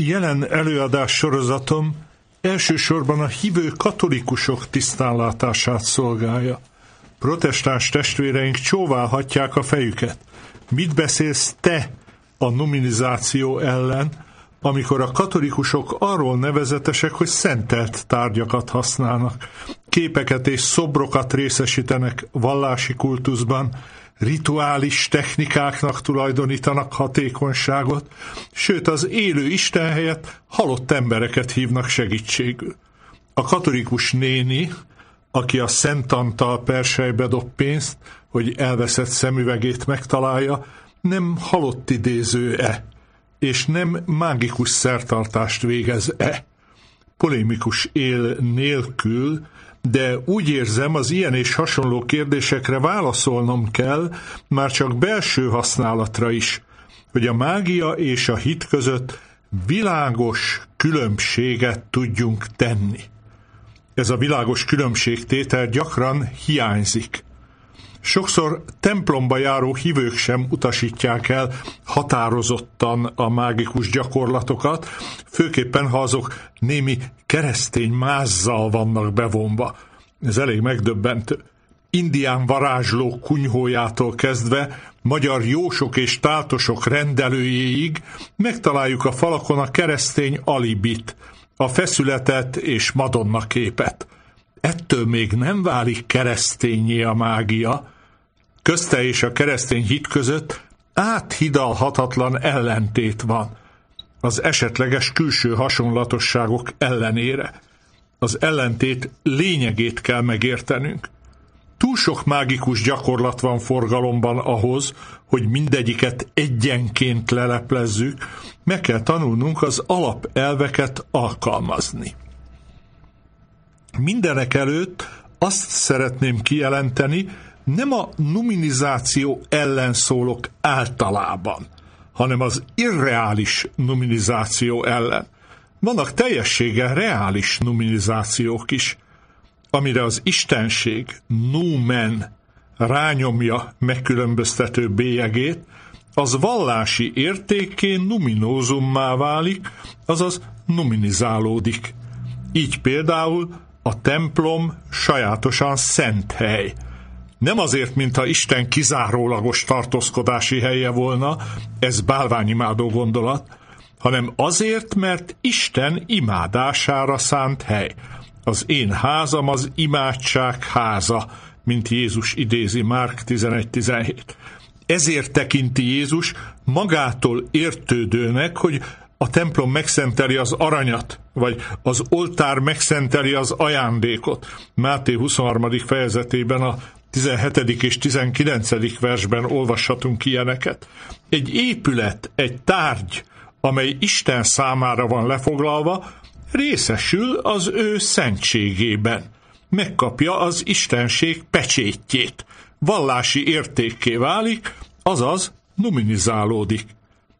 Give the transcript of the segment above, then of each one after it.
Jelen előadás sorozatom elsősorban a hívő katolikusok tisztánlátását szolgálja. Protestáns testvéreink csóválhatják a fejüket. Mit beszélsz te a nominizáció ellen, amikor a katolikusok arról nevezetesek, hogy szentelt tárgyakat használnak, képeket és szobrokat részesítenek vallási kultuszban, rituális technikáknak tulajdonítanak hatékonyságot, sőt az élő Isten helyett halott embereket hívnak segítségül. A katolikus néni, aki a Szent Antal persejbe dob pénzt, hogy elveszett szemüvegét megtalálja, nem halott idéző-e, és nem mágikus szertartást végez-e. Polémikus él nélkül de úgy érzem, az ilyen és hasonló kérdésekre válaszolnom kell, már csak belső használatra is, hogy a mágia és a hit között világos különbséget tudjunk tenni. Ez a világos különbségtétel gyakran hiányzik. Sokszor templomba járó hívők sem utasítják el határozottan a mágikus gyakorlatokat, főképpen ha azok némi keresztény mázzal vannak bevonva. Ez elég megdöbbentő. Indián varázsló kunyhójától kezdve magyar jósok és táltosok rendelőjéig megtaláljuk a falakon a keresztény alibit, a feszületet és Madonna képet. Ettől még nem válik keresztényé a mágia, közte és a keresztény hit között áthidalhatatlan ellentét van az esetleges külső hasonlatosságok ellenére. Az ellentét lényegét kell megértenünk. Túl sok mágikus gyakorlat van forgalomban ahhoz, hogy mindegyiket egyenként leleplezzük, meg kell tanulnunk az alapelveket alkalmazni. Mindenek előtt azt szeretném kijelenteni, nem a numinizáció ellen szólok általában, hanem az irreális numinizáció ellen. Vannak teljességgel reális numinizációk is, amire az istenség, numen, rányomja megkülönböztető bélyegét, az vallási értékén numinózummá válik, azaz numinizálódik. Így például a templom sajátosan szent hely – nem azért, mintha Isten kizárólagos tartózkodási helye volna, ez bálványimádó gondolat, hanem azért, mert Isten imádására szánt hely. Az én házam az imádság háza, mint Jézus idézi Márk 11.17. Ezért tekinti Jézus magától értődőnek, hogy a templom megszenteli az aranyat, vagy az oltár megszenteli az ajándékot. Máté 23. fejezetében a 17. és 19. versben olvashatunk ilyeneket. Egy épület, egy tárgy, amely Isten számára van lefoglalva, részesül az ő szentségében. Megkapja az istenség pecsétjét. Vallási értékké válik, azaz numinizálódik.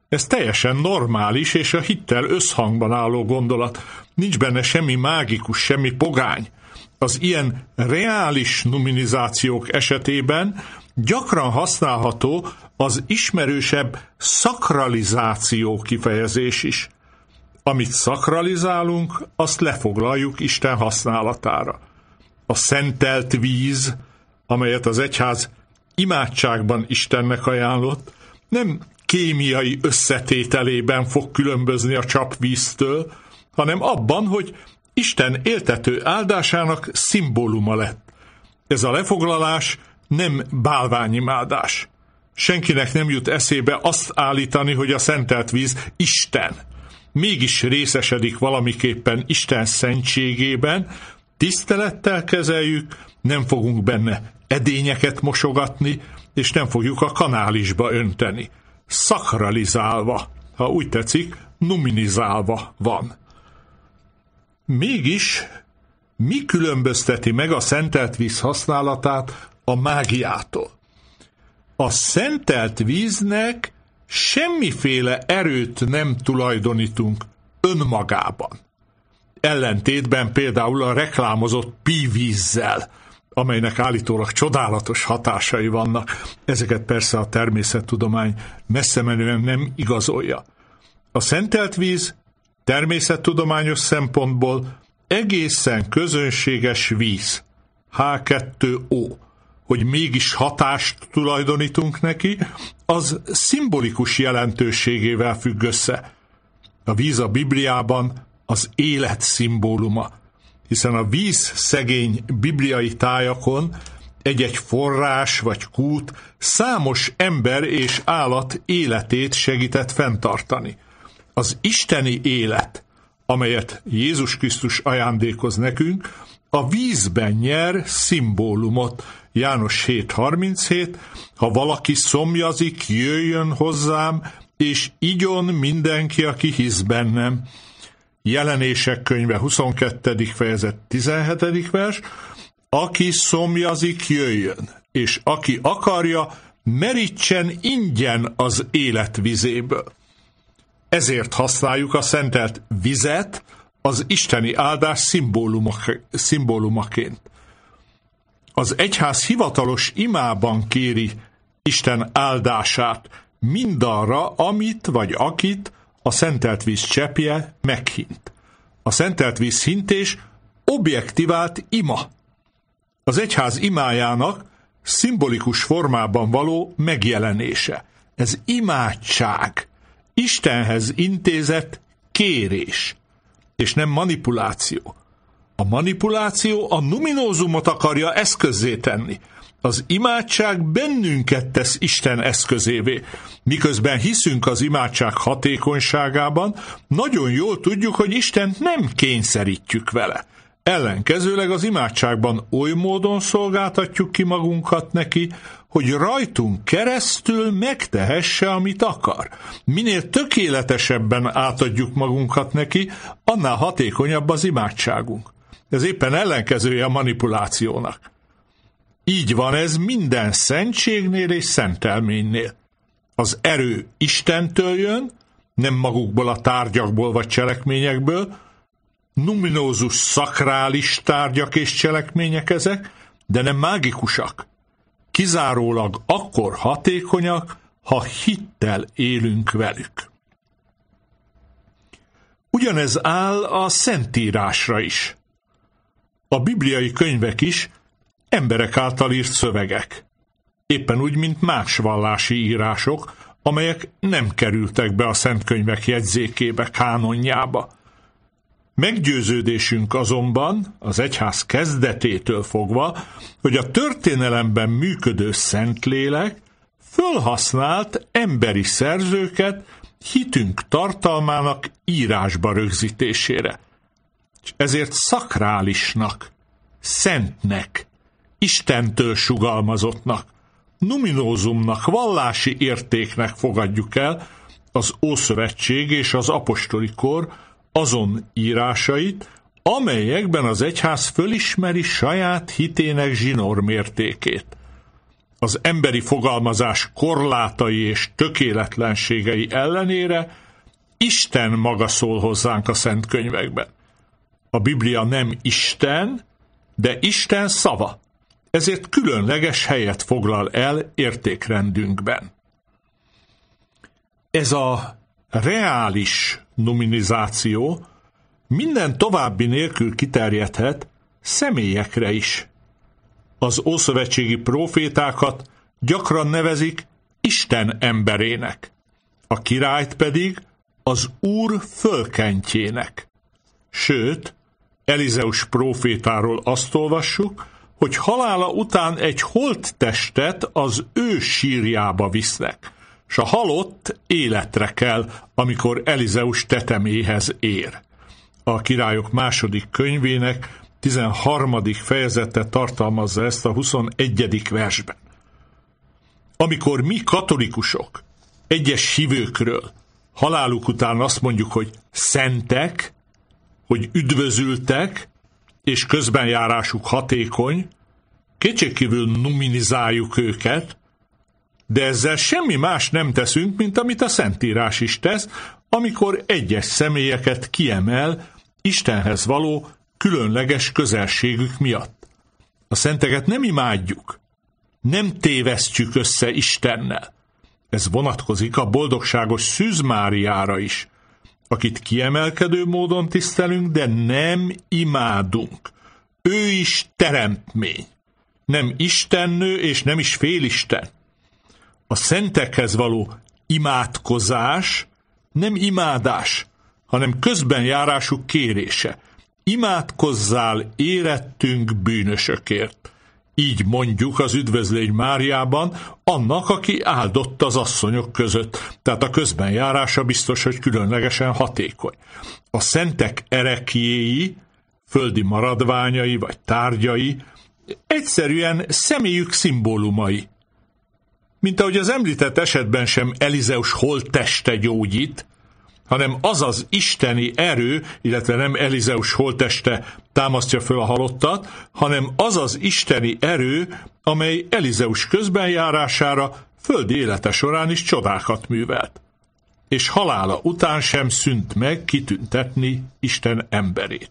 Ez teljesen normális és a hittel összhangban álló gondolat. Nincs benne semmi mágikus, semmi pogány az ilyen reális numinizációk esetében gyakran használható az ismerősebb szakralizáció kifejezés is. Amit szakralizálunk, azt lefoglaljuk Isten használatára. A szentelt víz, amelyet az egyház imádságban Istennek ajánlott, nem kémiai összetételében fog különbözni a csapvíztől, hanem abban, hogy Isten éltető áldásának szimbóluma lett. Ez a lefoglalás nem bálványimádás. Senkinek nem jut eszébe azt állítani, hogy a szentelt víz Isten. Mégis részesedik valamiképpen Isten szentségében, tisztelettel kezeljük, nem fogunk benne edényeket mosogatni, és nem fogjuk a kanálisba önteni. Szakralizálva, ha úgy tetszik, numinizálva van. Mégis mi különbözteti meg a szentelt víz használatát a mágiától? A szentelt víznek semmiféle erőt nem tulajdonítunk önmagában. Ellentétben például a reklámozott pívízzel, amelynek állítólag csodálatos hatásai vannak. Ezeket persze a természettudomány messze menően nem igazolja. A szentelt víz természettudományos szempontból egészen közönséges víz, H2O, hogy mégis hatást tulajdonítunk neki, az szimbolikus jelentőségével függ össze. A víz a Bibliában az élet szimbóluma, hiszen a víz szegény bibliai tájakon egy-egy forrás vagy kút számos ember és állat életét segített fenntartani. Az isteni élet, amelyet Jézus Krisztus ajándékoz nekünk, a vízben nyer szimbólumot. János 7.37, ha valaki szomjazik, jöjjön hozzám, és igyon mindenki, aki hisz bennem. Jelenések könyve 22. fejezet 17. vers, aki szomjazik, jöjjön, és aki akarja, merítsen ingyen az élet vizéből. Ezért használjuk a szentelt vizet az isteni áldás szimbólumaként. Az egyház hivatalos imában kéri Isten áldását mindarra, amit vagy akit a szentelt víz csepje meghint. A szentelt víz hintés objektivált ima. Az egyház imájának szimbolikus formában való megjelenése. Ez imádság, Istenhez intézett kérés, és nem manipuláció. A manipuláció a numinózumot akarja eszközzé tenni. Az imádság bennünket tesz Isten eszközévé. Miközben hiszünk az imádság hatékonyságában, nagyon jól tudjuk, hogy Isten nem kényszerítjük vele. Ellenkezőleg az imádságban oly módon szolgáltatjuk ki magunkat neki, hogy rajtunk keresztül megtehesse, amit akar. Minél tökéletesebben átadjuk magunkat neki, annál hatékonyabb az imádságunk. Ez éppen ellenkezője a manipulációnak. Így van ez minden szentségnél és szentelménynél. Az erő Istentől jön, nem magukból a tárgyakból vagy cselekményekből, numinózus szakrális tárgyak és cselekmények ezek, de nem mágikusak. Kizárólag akkor hatékonyak, ha hittel élünk velük. Ugyanez áll a Szentírásra is. A bibliai könyvek is emberek által írt szövegek. Éppen úgy, mint más vallási írások, amelyek nem kerültek be a szentkönyvek jegyzékébe, kánonjába. Meggyőződésünk azonban az egyház kezdetétől fogva, hogy a történelemben működő Szentlélek fölhasznált emberi szerzőket hitünk tartalmának írásba rögzítésére. És ezért szakrálisnak, szentnek, Istentől sugalmazottnak, numinózumnak, vallási értéknek fogadjuk el az Ószövetség és az apostoli kor azon írásait, amelyekben az egyház fölismeri saját hitének zsinór. Az emberi fogalmazás korlátai és tökéletlenségei ellenére Isten maga szól hozzánk a szent könyvekben. A Biblia nem Isten, de Isten szava, ezért különleges helyet foglal el értékrendünkben. Ez a reális nominizáció minden további nélkül kiterjedhet személyekre is. Az ószövetségi profétákat gyakran nevezik Isten emberének, a királyt pedig az Úr fölkentjének. Sőt, Elizeus profétáról azt olvassuk, hogy halála után egy holttestet az ő sírjába visznek, s a halott életre kell, amikor Elizeus teteméhez ér. A királyok második könyvének 13. fejezete tartalmazza ezt a 21. versben. Amikor mi katolikusok egyes hívőkről haláluk után azt mondjuk, hogy szentek, hogy üdvözültek, és közbenjárásuk hatékony, kétségkívül numinizáljuk őket, de ezzel semmi más nem teszünk, mint amit a Szentírás is tesz, amikor egyes személyeket kiemel Istenhez való különleges közelségük miatt. A szenteket nem imádjuk, nem tévesztjük össze Istennel. Ez vonatkozik a boldogságos Szűz Máriára is, akit kiemelkedő módon tisztelünk, de nem imádunk. Ő is teremtmény. Nem istennő, és nem is félisten. A szentekhez való imádkozás nem imádás, hanem közben járásuk kérése. Imádkozzál érettünk bűnösökért. Így mondjuk az üdvözlény Máriában annak, aki áldott az asszonyok között. Tehát a közben járása biztos, hogy különlegesen hatékony. A szentek erekjéi, földi maradványai vagy tárgyai egyszerűen személyük szimbólumai. Mint ahogy az említett esetben sem Elizeus holtteste gyógyít, hanem az az isteni erő, illetve nem Elizeus holteste támasztja föl a halottat, hanem az az isteni erő, amely Elizeus közbenjárására földi élete során is csodákat művelt. És halála után sem szűnt meg kitüntetni Isten emberét.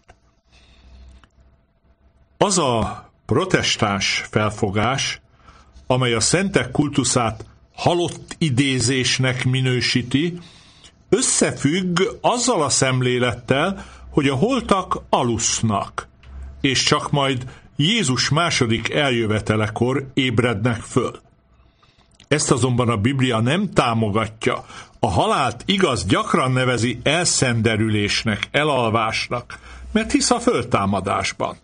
Az a protestáns felfogás, amely a szentek kultuszát halott idézésnek minősíti, összefügg azzal a szemlélettel, hogy a holtak alusznak, és csak majd Jézus második eljövetelekor ébrednek föl. Ezt azonban a Biblia nem támogatja. A halált igaz gyakran nevezi elszenderülésnek, elalvásnak, mert hisz a föltámadásban.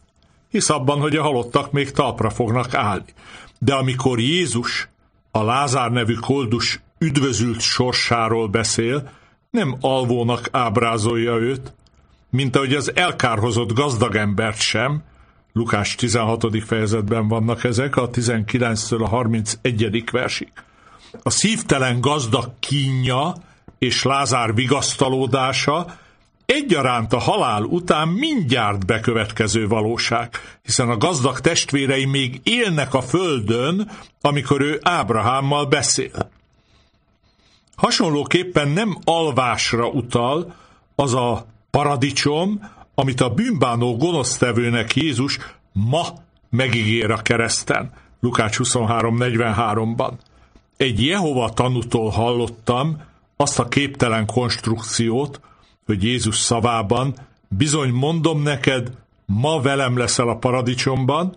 Hisz abban, hogy a halottak még talpra fognak állni. De amikor Jézus a Lázár nevű koldus üdvözült sorsáról beszél, nem alvónak ábrázolja őt, mint ahogy az elkárhozott gazdag embert sem, Lukás 16. fejezetben vannak ezek, a 19-től a 31. versig. A szívtelen gazdag kínja és Lázár vigasztalódása egyaránt a halál után mindjárt bekövetkező valóság, hiszen a gazdag testvérei még élnek a földön, amikor ő Ábrahámmal beszél. Hasonlóképpen nem alvásra utal az a paradicsom, amit a bűnbánó gonosztevőnek Jézus ma megígér a kereszten, Lukács 23.43-ban. Egy Jehova tanútól hallottam azt a képtelen konstrukciót, hogy Jézus szavában bizony mondom neked, ma velem leszel a paradicsomban,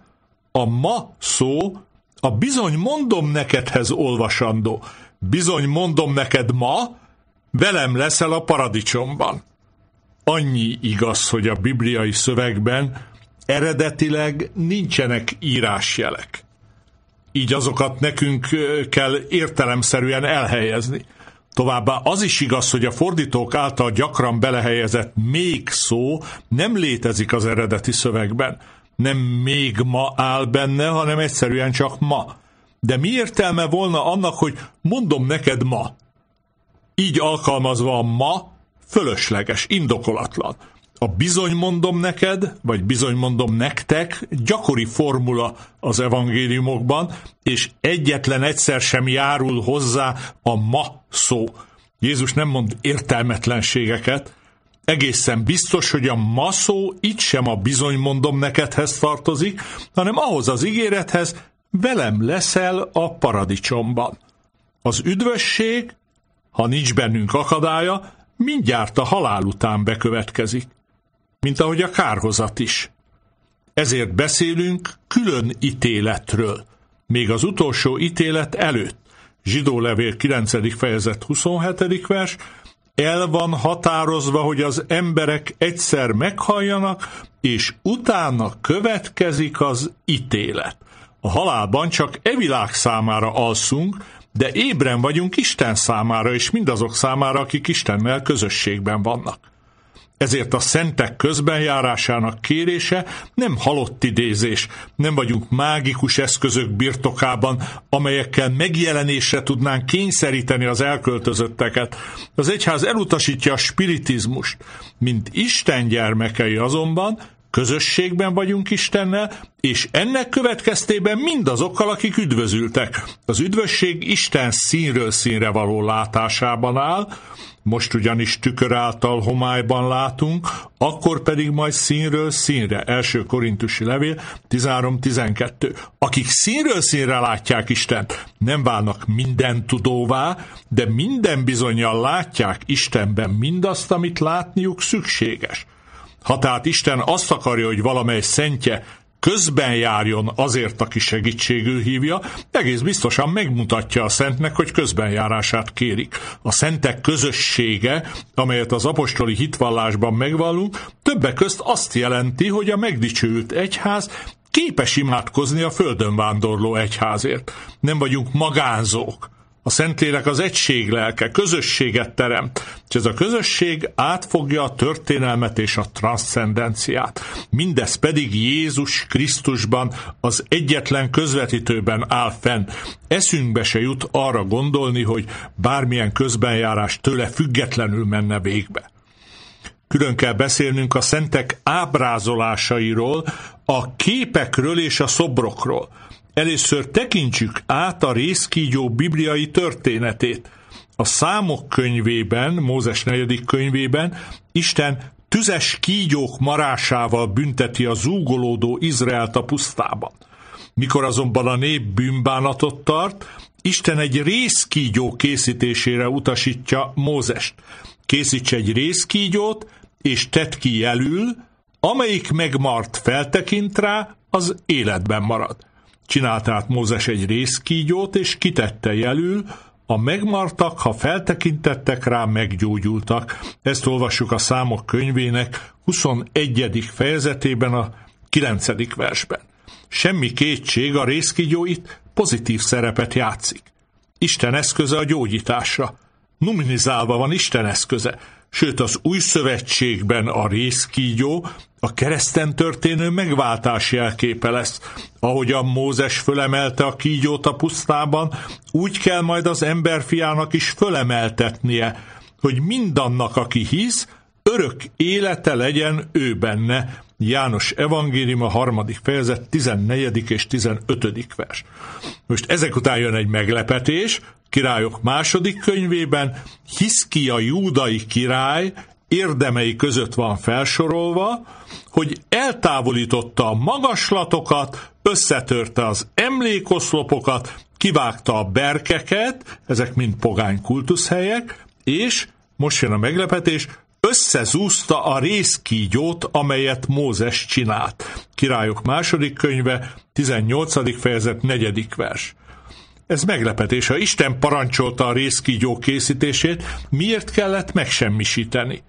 a ma szó a bizony mondom nekedhez olvasandó. Bizony mondom neked ma, velem leszel a paradicsomban. Annyi igaz, hogy a bibliai szövegben eredetileg nincsenek írásjelek. Így azokat nekünk kell értelemszerűen elhelyezni. Továbbá az is igaz, hogy a fordítók által gyakran belehelyezett még szó nem létezik az eredeti szövegben. Nem még ma áll benne, hanem egyszerűen csak ma. De mi értelme volna annak, hogy mondom neked ma? Így alkalmazva a ma fölösleges, indokolatlan. A bizony mondom neked, vagy bizony mondom nektek gyakori formula az evangéliumokban, és egyetlen egyszer sem járul hozzá a ma szó. Jézus nem mond értelmetlenségeket, egészen biztos, hogy a ma szó itt sem a bizony mondom nekedhez tartozik, hanem ahhoz az ígérethez, velem leszel a paradicsomban. Az üdvösség, ha nincs bennünk akadálya, mindjárt a halál után bekövetkezik, mint ahogy a kárhozat is. Ezért beszélünk külön ítéletről, még az utolsó ítélet előtt. Zsidó levél 9. fejezet 27. vers, el van határozva, hogy az emberek egyszer meghalljanak, és utána következik az ítélet. A halálban csak e világ számára alszunk, de ébren vagyunk Isten számára, és mindazok számára, akik Istennel közösségben vannak. Ezért a szentek közbenjárásának kérése nem halott idézés, nem vagyunk mágikus eszközök birtokában, amelyekkel megjelenésre tudnánk kényszeríteni az elköltözötteket. Az egyház elutasítja a spiritizmust, mint Isten gyermekei azonban közösségben vagyunk Istennel, és ennek következtében mindazokkal, akik üdvözültek. Az üdvösség Isten színről színre való látásában áll, most ugyanis tükör által homályban látunk, akkor pedig majd színről színre. Első korintusi levél 13-12. Akik színről színre látják Istent, nem válnak minden tudóvá, de minden bizonyal látják Istenben mindazt, amit látniuk szükséges. Ha tehát Isten azt akarja, hogy valamely szentje közben járjon azért, aki segítségül hívja, egész biztosan megmutatja a szentnek, hogy közbenjárását kérik. A szentek közössége, amelyet az apostoli hitvallásban megvallunk, többek közt azt jelenti, hogy a megdicsőült egyház képes imádkozni a földön vándorló egyházért. Nem vagyunk magánzók. A Szentlélek az egység lelke, közösséget teremt, és ez a közösség átfogja a történelmet és a transzcendenciát. Mindez pedig Jézus Krisztusban, az egyetlen közvetítőben áll fenn. Eszünkbe se jut arra gondolni, hogy bármilyen közbenjárás tőle függetlenül menne végbe. Külön kell beszélnünk a szentek ábrázolásairól, a képekről és a szobrokról. Először tekintsük át a részkígyó bibliai történetét. A számok könyvében, Mózes negyedik könyvében Isten tüzes kígyók marásával bünteti a zúgolódó Izraelt a pusztában. Mikor azonban a nép bűnbánatot tart, Isten egy részkígyó készítésére utasítja Mózest. Készíts egy részkígyót, és tedd ki jelül, amelyik megmart feltekint rá, az életben marad. Csinált át Mózes egy részkígyót, és kitette jelül, a megmartak, ha feltekintettek rá, meggyógyultak. Ezt olvassuk a számok könyvének 21. fejezetében, a 9. versben. Semmi kétség, a részkígyó itt pozitív szerepet játszik. Isten eszköze a gyógyításra. Numinizálva van Isten eszköze sőt az új szövetségben a részkígyó a kereszten történő megváltás jelképe lesz. Ahogyan Mózes fölemelte a kígyót a pusztában, úgy kell majd az emberfiának is fölemeltetnie, hogy mindannak, aki hisz, örök élete legyen ő benne. János Evangélium a harmadik fejezet 14. és 15. vers. Most ezek után jön egy meglepetés, királyok második könyvében Hiszkia júdai király érdemei között van felsorolva, hogy eltávolította a magaslatokat, összetörte az emlékoszlopokat, kivágta a berkeket, ezek mind pogány kultuszhelyek, és, most jön a meglepetés, összezúzta a részkígyót, amelyet Mózes csinált. Királyok második könyve, 18. fejezet, 4. vers. Ez meglepetés. Ha Isten parancsolta a részkígyó készítését, miért kellett megsemmisíteni?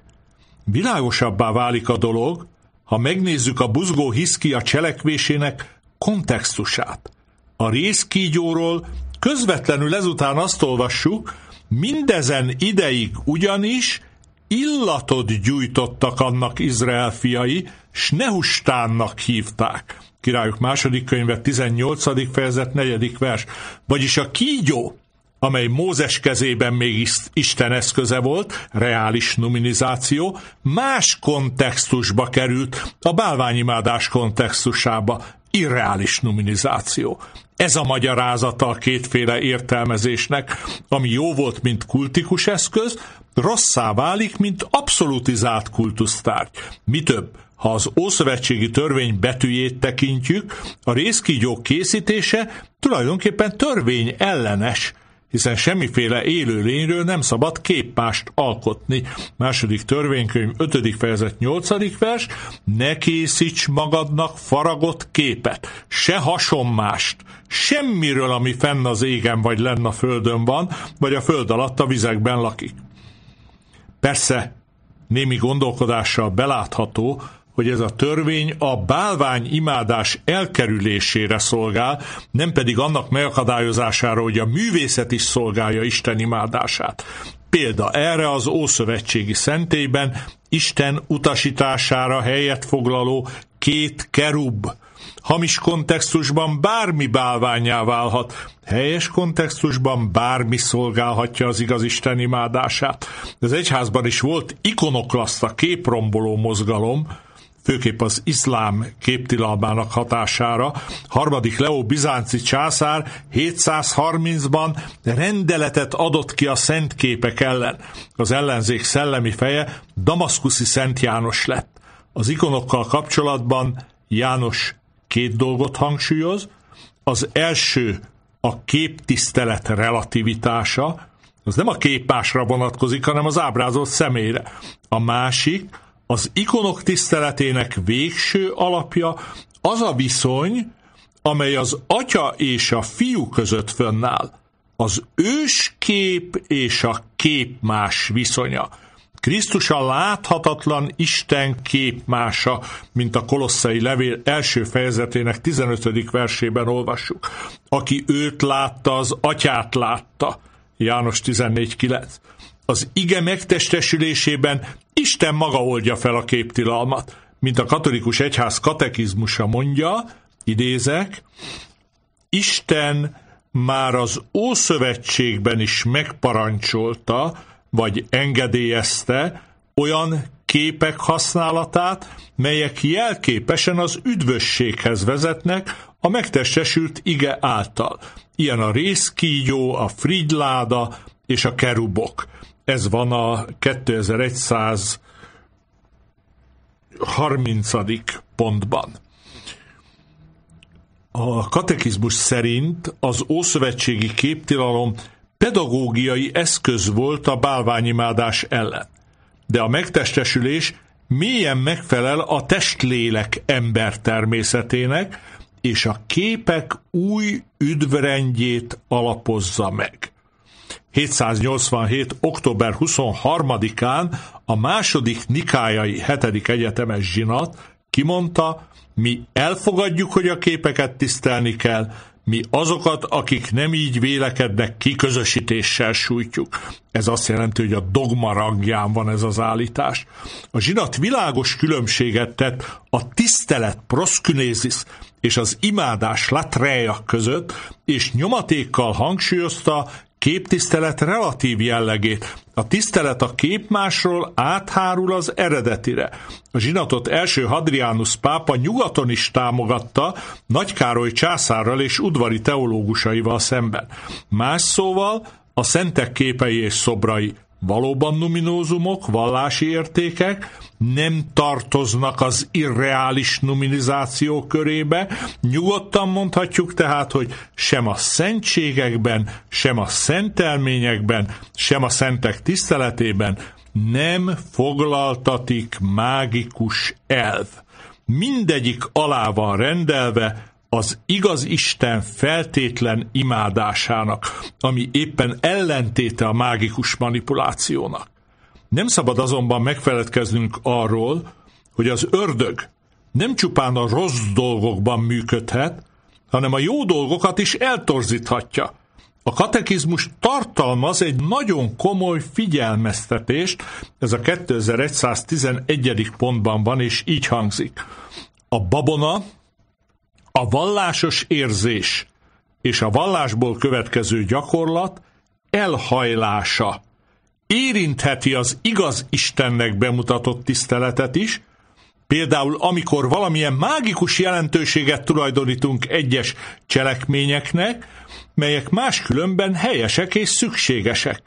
Világosabbá válik a dolog, ha megnézzük a buzgó a cselekvésének kontextusát. A részkígyóról közvetlenül ezután azt olvassuk, mindezen ideig ugyanis illatot gyújtottak annak Izrael fiai, s Nehustánnak hívták. Királyok második könyve 18. fejezet 4. vers. Vagyis a kígyó, amely Mózes kezében még Isten eszköze volt, reális numinizáció, más kontextusba került, a bálványimádás kontextusába, irreális numinizáció. Ez a magyarázata a kétféle értelmezésnek, ami jó volt, mint kultikus eszköz, rosszá válik, mint abszolutizált kultusztárgy. Mi több, ha az Ószövetségi törvény betűjét tekintjük, a részkígyók készítése tulajdonképpen törvény ellenes, hiszen semmiféle élőlényről nem szabad képpást alkotni. Második törvénykönyv 5. fejezet 8. vers, ne készíts magadnak faragott képet, se hasonmást, semmiről, ami fenn az égen vagy lenn a földön van, vagy a föld alatt a vizekben lakik. Persze, némi gondolkodással belátható, hogy ez a törvény a bálvány imádás elkerülésére szolgál, nem pedig annak megakadályozására, hogy a művészet is szolgálja Isten imádását. Példa erre az Ószövetségi szentélyben Isten utasítására helyet foglaló két kerub. Hamis kontextusban bármi bálványá válhat, helyes kontextusban bármi szolgálhatja az igaz Isten imádását. Az egyházban is volt ikonoklaszta képromboló mozgalom, főképp az iszlám képtilalmának hatására. Harmadik Leó bizánci császár 730-ban rendeletet adott ki a szent képek ellen. Az ellenzék szellemi feje Damaszkuszi Szent János lett. Az ikonokkal kapcsolatban János két dolgot hangsúlyoz. Az első a képtisztelet relativitása, az nem a képmásra vonatkozik, hanem az ábrázolt személyre. A másik, az ikonok tiszteletének végső alapja az a viszony, amely az atya és a fiú között fönnáll. Az őskép és a képmás viszonya. Krisztus a láthatatlan Isten képmása, mint a kolosszai levél első fejezetének 15. versében olvassuk. Aki őt látta, az atyát látta. János 14.9. Az ige megtestesülésében Isten maga oldja fel a képtilalmat, mint a katolikus egyház katekizmusa mondja, idézek, Isten már az Ószövetségben is megparancsolta, vagy engedélyezte olyan képek használatát, melyek jelképesen az üdvösséghez vezetnek a megtestesült ige által. Ilyen a részkígyó, a frigyláda és a kerubok. Ez van a 2130. pontban. A katekizmus szerint az ószövetségi képtilalom pedagógiai eszköz volt a bálványimádás ellen. De a megtestesülés mélyen megfelel a testlélek ember természetének, és a képek új üdvrendjét alapozza meg. 787. október 23-án a második nikájai hetedik egyetemes zsinat kimondta, mi elfogadjuk, hogy a képeket tisztelni kell, mi azokat, akik nem így vélekednek, kiközösítéssel sújtjuk. Ez azt jelenti, hogy a dogma rangján van ez az állítás. A zsinat világos különbséget tett a tisztelet proszkünézis és az imádás latreja között, és nyomatékkal hangsúlyozta képtisztelet relatív jellegét. A tisztelet a képmásról áthárul az eredetire. A zsinatot első Hadrianus pápa nyugaton is támogatta, Nagy Károly császárral és udvari teológusaival szemben. Más szóval a szentek képei és szobrai valóban numinózumok, vallási értékek, nem tartoznak az irreális numinizáció körébe. Nyugodtan mondhatjuk tehát, hogy sem a szentségekben, sem a szentelményekben, sem a szentek tiszteletében nem foglaltatik mágikus elv. Mindegyik alá van rendelve az igaz Isten feltétlen imádásának, ami éppen ellentéte a mágikus manipulációnak. Nem szabad azonban megfeledkeznünk arról, hogy az ördög nem csupán a rossz dolgokban működhet, hanem a jó dolgokat is eltorzíthatja. A katekizmus tartalmaz egy nagyon komoly figyelmeztetést, ez a 2111. pontban van, és így hangzik. A babona, a vallásos érzés és a vallásból következő gyakorlat elhajlása érintheti az igaz Istennek bemutatott tiszteletet is, például amikor valamilyen mágikus jelentőséget tulajdonítunk egyes cselekményeknek, melyek máskülönben helyesek és szükségesek.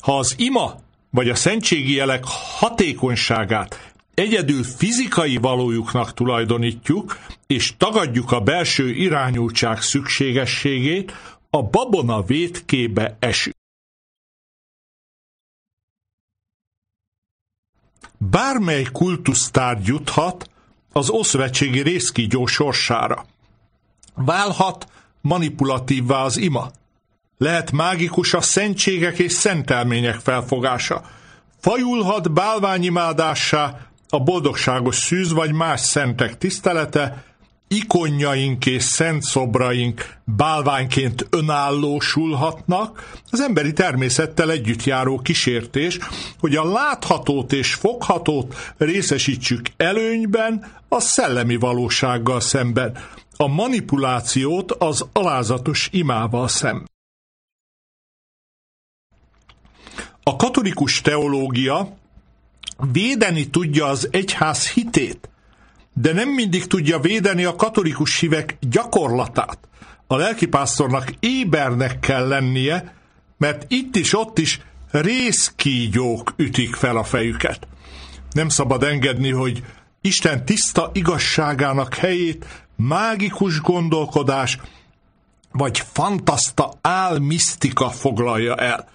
Ha az ima vagy a szentségi jelek hatékonyságát egyedül fizikai valójuknak tulajdonítjuk, és tagadjuk a belső irányultság szükségességét, a babona vétkébe esünk. Bármely kultusztárgy juthat az oszvetségi részkígyó sorsára. Válhat manipulatívvá az ima. Lehet mágikus a szentségek és szentelmények felfogása. Fajulhat bálványimádássá a boldogságos szűz vagy más szentek tisztelete, ikonjaink és szent szobraink bálványként önállósulhatnak, az emberi természettel együtt járó kísértés, hogy a láthatót és foghatót részesítsük előnyben a szellemi valósággal szemben, a manipulációt az alázatos imával szemben. A katolikus teológia védeni tudja az egyház hitét, de nem mindig tudja védeni a katolikus hívek gyakorlatát. A lelkipásztornak ébernek kell lennie, mert itt is, ott is részkígyók ütik fel a fejüket. Nem szabad engedni, hogy Isten tiszta igazságának helyét mágikus gondolkodás vagy fantaszta álmisztika foglalja el.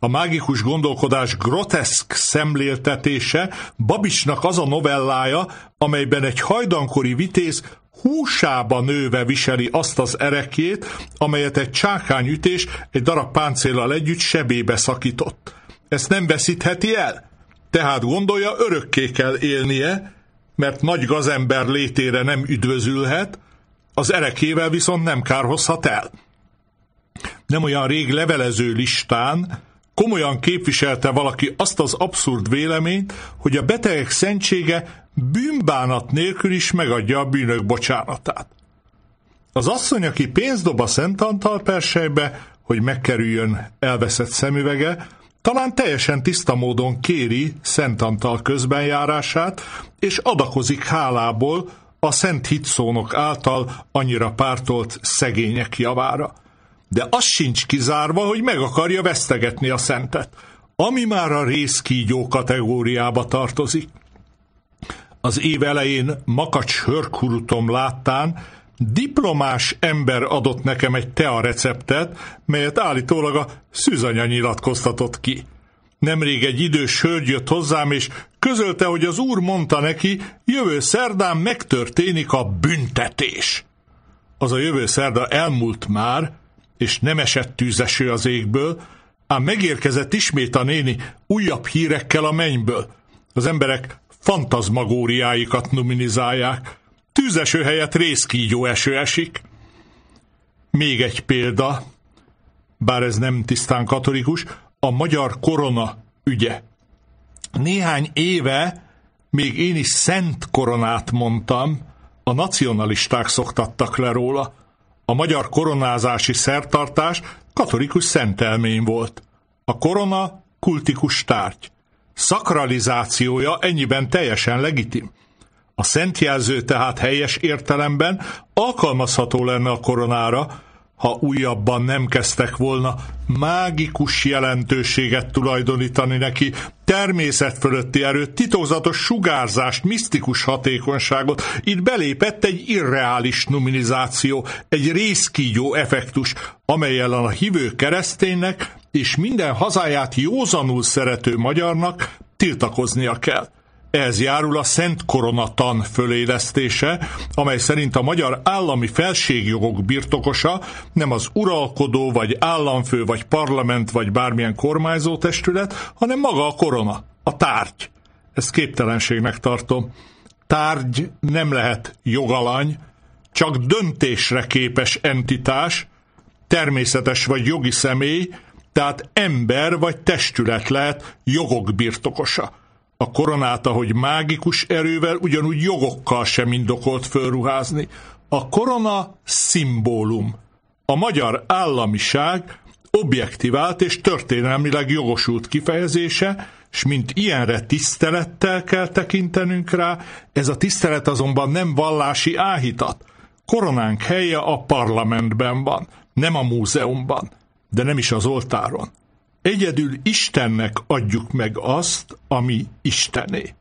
A mágikus gondolkodás groteszk szemléltetése Babisnak az a novellája, amelyben egy hajdankori vitéz húsába nőve viseli azt az erekét, amelyet egy csákányütés egy darab páncéllal együtt sebébe szakított. Ezt nem veszítheti el? Tehát gondolja, örökké kell élnie, mert nagy gazember létére nem üdvözülhet, az erekével viszont nem kárhozhat el. Nem olyan rég levelező listán komolyan képviselte valaki azt az abszurd véleményt, hogy a betegek szentsége bűnbánat nélkül is megadja a bűnök bocsánatát. Az asszony, aki pénzt dob a Szent Antal persejbe, hogy megkerüljön elveszett szemüvege, talán teljesen tiszta módon kéri Szent Antal közbenjárását, és adakozik hálából a Szent Hitszónok által annyira pártolt szegények javára. De az sincs kizárva, hogy meg akarja vesztegetni a szentet, ami már a részkígyó kategóriába tartozik. Az év elején makacs hörkurutom láttán diplomás ember adott nekem egy tea receptet, melyet állítólag a szűzanya nyilatkoztatott ki. Nemrég egy idős hölgy jött hozzám, és közölte, hogy az úr mondta neki, jövő szerdán megtörténik a büntetés. Az a jövő szerda elmúlt már, és nem esett tűzeső az égből, ám megérkezett ismét a néni újabb hírekkel a mennyből. Az emberek fantazmagóriáikat numinizálják. Tűzeső helyett részkígyó eső esik. Még egy példa, bár ez nem tisztán katolikus, a magyar korona ügye. Néhány éve még én is szent koronát mondtam, a nacionalisták szoktattak le róla. A magyar koronázási szertartás katolikus szentelmény volt. A korona kultikus tárgy. Szakralizációja ennyiben teljesen legitim. A szentjelző tehát helyes értelemben alkalmazható lenne a koronára, ha újabban nem kezdtek volna mágikus jelentőséget tulajdonítani neki, természet fölötti erőt, titokzatos sugárzást, misztikus hatékonyságot. Itt belépett egy irreális numinizáció, egy részkígyó effektus, amelyel a hívő kereszténynek és minden hazáját józanul szerető magyarnak tiltakoznia kell. Ez járul a Szent Koronatan fölélesztése, amely szerint a magyar állami felségjogok birtokosa nem az uralkodó, vagy államfő, vagy parlament, vagy bármilyen kormányzó testület, hanem maga a korona, a tárgy. Ezt képtelenségnek tartom. Tárgy nem lehet jogalany, csak döntésre képes entitás, természetes vagy jogi személy, tehát ember vagy testület lehet jogok birtokosa. A koronát, ahogy mágikus erővel, ugyanúgy jogokkal sem indokolt fölruházni. A korona szimbólum. A magyar államiság objektivált és történelmileg jogosult kifejezése, és mint ilyenre tisztelettel kell tekintenünk rá, ez a tisztelet azonban nem vallási áhítat. Koronánk helye a parlamentben van, nem a múzeumban, de nem is az oltáron. Egyedül Istennek adjuk meg azt, ami Istené.